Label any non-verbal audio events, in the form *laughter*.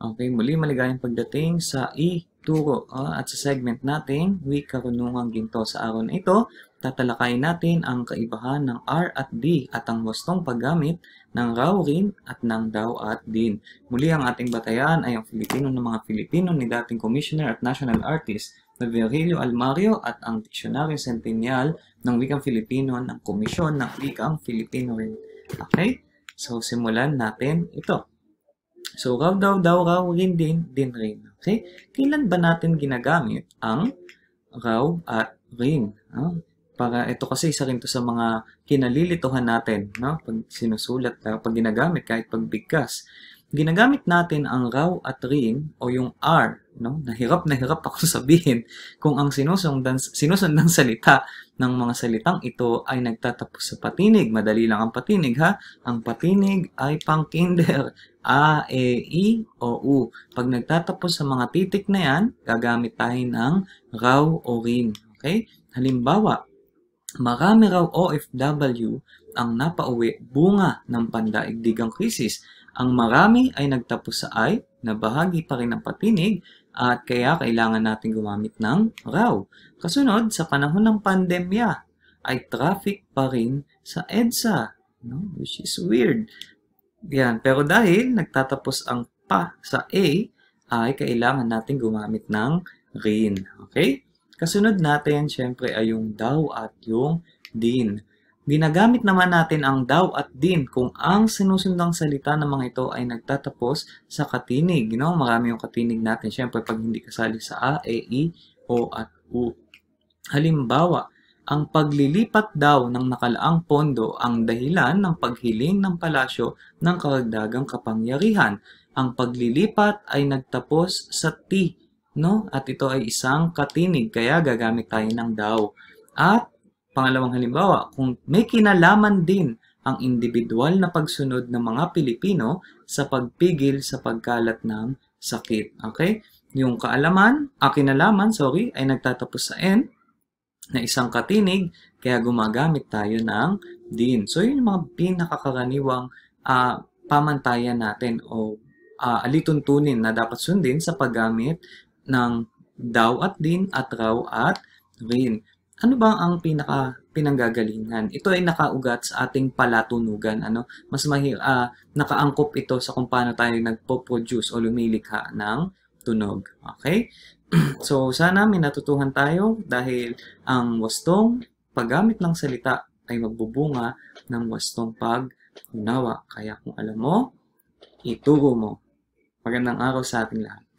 Okay, muli maligayang pagdating sa ituro uh, at sa segment natin, week karunungang ginto sa araw na ito. Tatalakayin natin ang kaibahan ng R at D at ang wastong paggamit ng raw rin at ng daw at din. Muli ang ating batayan ay ang Filipino ng mga Filipino ni dating Commissioner at National Artist na Virgilio Almario at ang Diksyonaryo Centennial ng Wikang Filipino ng Komisyon ng Wikang Filipino rin. Okay? So, simulan natin ito. So, raw daw daw raw rin din, din rin. Okay? Kailan ba natin ginagamit ang raw at rin? No? Para ito kasi isa rin to sa mga kinalilituhan natin, no? Pag sinusulat, pag ginagamit kahit pagbigkas. Ginagamit natin ang raw at rin o yung R, no? Nahirap na hirap ako *laughs* sabihin kung ang sinusundan sinusundan *laughs* salita ng mga salitang ito ay nagtatapos sa patinig. Madali lang ang patinig ha. Ang patinig ay pang kinder. A, E, I, O, U. Pag nagtatapos sa mga titik na yan, gagamit tayo ng raw o rin. Okay? Halimbawa, marami raw OFW ang napauwi bunga ng pandaigdigang krisis. Ang marami ay nagtapos sa I na bahagi pa rin ng patinig at kaya kailangan natin gumamit ng raw. Kasunod, sa panahon ng pandemya, ay traffic pa rin sa EDSA, no? which is weird. Yan. Pero dahil nagtatapos ang pa sa A, ay kailangan natin gumamit ng rin. Okay? Kasunod natin, syempre, ay yung daw at yung din. Ginagamit naman natin ang daw at din kung ang sinusundang salita ng mga ito ay nagtatapos sa katinig. Know? Marami yung katinig natin. Syempre, pag hindi kasali sa A, E, I, O at U. Halimbawa, ang paglilipat daw ng nakalaang pondo ang dahilan ng paghiling ng palasyo ng karagdagang kapangyarihan. Ang paglilipat ay nagtapos sa T, no? At ito ay isang katinig, kaya gagamit tayo ng daw. At pangalawang halimbawa, kung may kinalaman din ang individual na pagsunod ng mga Pilipino sa pagpigil sa pagkalat ng sakit. Okay? Yung kaalaman, ah, kinalaman, sorry, ay nagtatapos sa N, na isang katinig, kaya gumagamit tayo ng din. So, yun yung mga pinakakaraniwang uh, pamantayan natin o uh, alituntunin na dapat sundin sa paggamit ng daw at din at raw at rin. Ano ba ang pinaka pinanggagalingan? Ito ay nakaugat sa ating palatunugan. Ano? Mas mahir, uh, nakaangkop ito sa kung paano tayo nagpo-produce o lumilikha ng tunog. Okay? *clears throat* so, sana may natutuhan tayo dahil ang wastong paggamit ng salita ay magbubunga ng wastong pag-unawa. Kaya kung alam mo, ituro mo. Magandang araw sa ating lahat.